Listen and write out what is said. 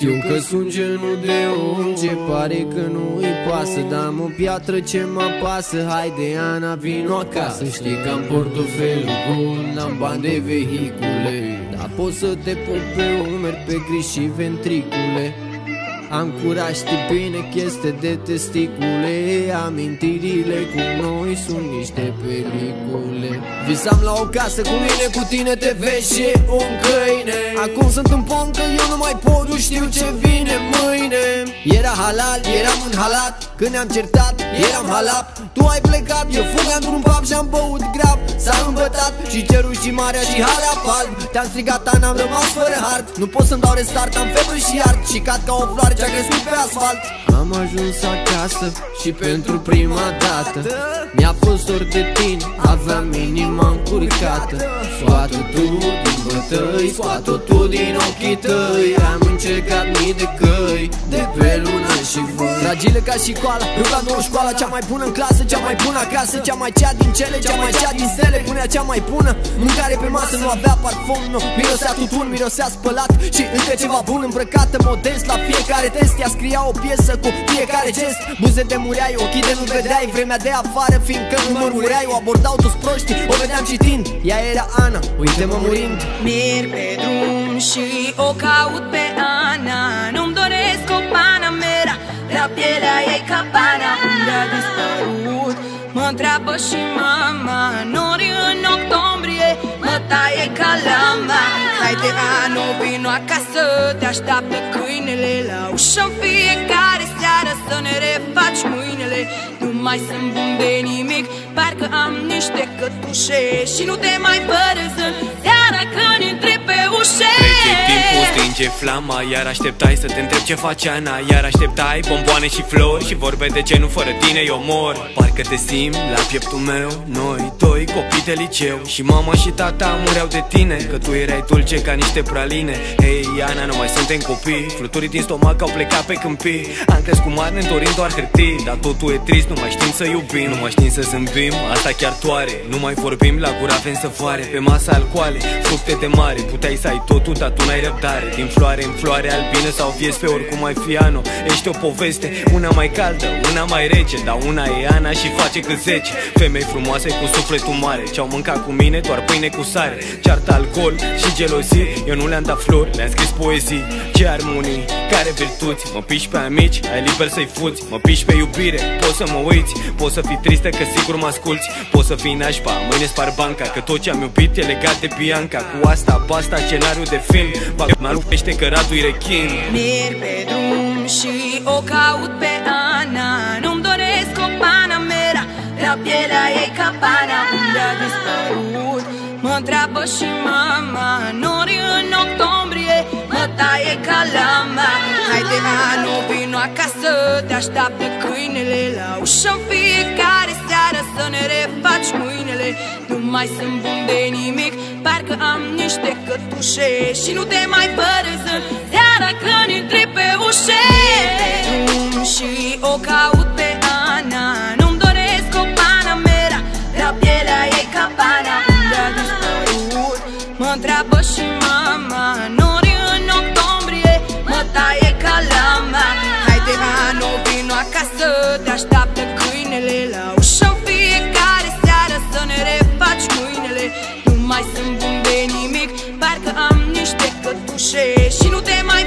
Știu că sunt genul de om ce pare că nu îi pasă Dar am o piatră ce mă pasă Haide Ana vino acasă. Știi că am portofelul gol Am bani de vehicule. Dar pot să te pun pe umeri Pe gri și ventricule. Am curaj, știi bine că este de testicule. Amintirile cu noi sunt niște pelicule Visam la o casă cu mine, cu tine te vezi și un câine. Acum sunt în pom că eu nu mai pot, nu știu ce vine mâine. Era halal, eram în halat, când ne-am certat, eram halap Tu ai plecat, eu fugam într-un pub și-am băut grab S-a îmbătat și cerul și marea și halap alb Te-am strigat, n-am rămas fără hard Nu pot să-mi dau restart, am febră și art Și cad ca o floare ce-a crescut pe asfalt Am ajuns acasă și pentru prima dată. Mi-a fost dor de tine, aveam inima încurcată. Scoată tu din bătăi, scoată tu din ochii tăi. Am încercat mii de căi, de pe lună și vânt Fragile ca și coala, ruga nouă școala Cea mai bună în clasă, cea mai bună acasă Cea mai cea din cele, cea mai cea din stele Punea cea mai bună, mâncare pe masă Nu avea parfum, nu, mirosea tutun, mirosea spălat Și încă ceva bun îmbrăcată modest La fiecare test ea scria o piesă cu fiecare gest. Buze de mureai, ochii de nu vedeai Vremea de afară, fiindcă nu mă mureai O abordau toți proștii, o vedeam citind. Ea era Ana, uite-mă murind. Merg pe drum și o caut pe Ana Nu-mi doresc o Panamera La pielea ei cabana. Unde a dispărut. Mă întreabă și mama Nori în octombrie Mă taie ca lama. Haide Ano, vino acasă Te așteaptă câinele la ușă. În fiecare seară Să ne refaci mâinile. Nu mai sunt bun de nimic Parcă am niște cătușe Și nu te mai părăsă stinge flama Iar așteptai să te întreb ce face Ana. Iar așteptai bomboane și flori Și vorbe de genul fără tine eu mor. Parcă te simt la pieptul meu Noi doi copii de liceu. Și mama și tata mureau de tine Că tu erai dulce ca niște praline. Hei Ana, nu mai suntem copii. Fluturii din stomac au plecat pe câmpii. Am crescut mari ne dorim doar hârtii. Dar totul e trist, nu mai știm să iubim. Nu mai știm să zâmbim, asta chiar toare. Nu mai vorbim, la gura avem să foare. Pe masa alcoale, fructe de mare. Puteai să ai totul, dar tu n-ai răbdare. Din floare în floare, albină sau vieți pe oricum ai fi ano Ești o poveste, una mai caldă, una mai rece. Dar una e Ana și face cât zece. Femei frumoase cu sufletul mare Ce-au mâncat cu mine doar pâine cu sare. Ceartă alcool și gelozii Eu nu le-am dat flori, le-am scris poezii. Ce armonii, care virtuți? Mă piși pe amici, ai liber să-i fuți. Mă piși pe iubire, poți să mă uiți. Poți să fii tristă că sigur mă asculti Poți să fii nașpa, mâine spar banca Că tot ce am iubit e legat de Bianca. Cu asta basta scenariu de film. Mă lupește că Radu-i rechin. Merg pe drum și o caut pe Papa și mama. Nori în octombrie Mă taie calama Haide, anu, vino acasă Te așteaptă câinele La ușă. Fiecare seară Să ne refaci mâinele Nu mai sunt bun de nimic Parcă am niște cătușe. Și nu te mai părăsă Seara când intri pe ușe. Tu și o caute Mă întreabă și mama. Nori în octombrie Mă taie calama Haide, Hano, vino acasă Te așteaptă câinele la ușă. Fiecare seară Să ne refaci mâinele Nu mai sunt bun de nimic Parcă am niște cătușe. Și nu te mai